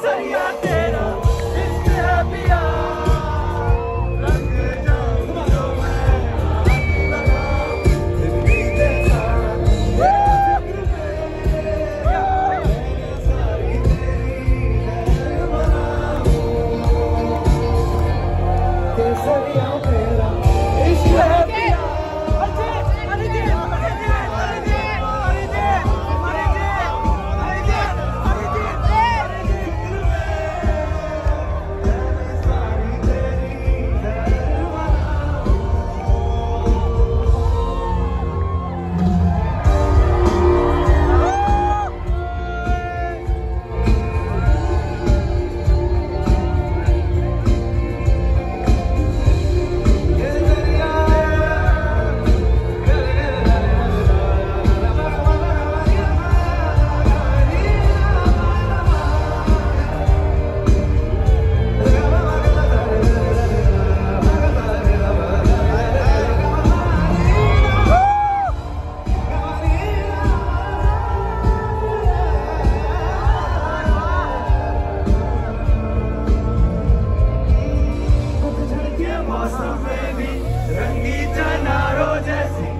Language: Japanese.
Tanzania Jesse.